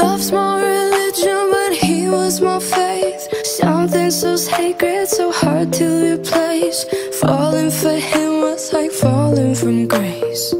Love's my religion, but he was my faith. Something so sacred, so hard to replace. Falling for him was like falling from grace.